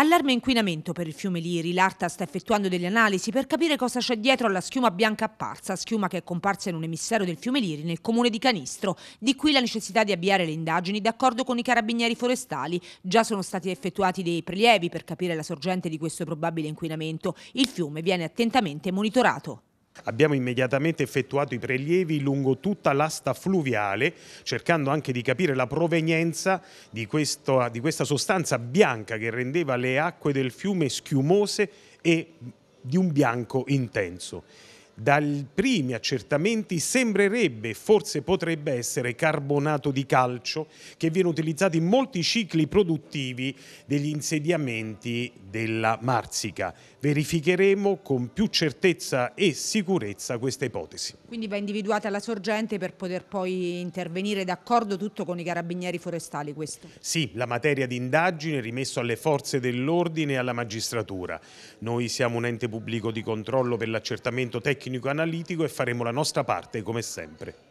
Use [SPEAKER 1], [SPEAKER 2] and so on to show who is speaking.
[SPEAKER 1] Allarme inquinamento per il fiume Liri. L'Arta sta effettuando delle analisi per capire cosa c'è dietro alla schiuma bianca apparsa, schiuma che è comparsa in un emissario del fiume Liri nel comune di Canistro. Di qui la necessità di avviare le indagini d'accordo con i carabinieri forestali. Già sono stati effettuati dei prelievi per capire la sorgente di questo probabile inquinamento. Il fiume viene attentamente monitorato.
[SPEAKER 2] Abbiamo immediatamente effettuato i prelievi lungo tutta l'asta fluviale, cercando anche di capire la provenienza di, questo, di questa sostanza bianca che rendeva le acque del fiume schiumose e di un bianco intenso. Dai primi accertamenti sembrerebbe, forse potrebbe essere carbonato di calcio che viene utilizzato in molti cicli produttivi degli insediamenti della Marsica. Verificheremo con più certezza e sicurezza questa ipotesi.
[SPEAKER 1] Quindi va individuata la sorgente per poter poi intervenire d'accordo tutto con i carabinieri forestali questo?
[SPEAKER 2] Sì, la materia di indagine è rimessa alle forze dell'ordine e alla magistratura. Noi siamo un ente pubblico di controllo per l'accertamento tecnico tecnico analitico e faremo la nostra parte come sempre.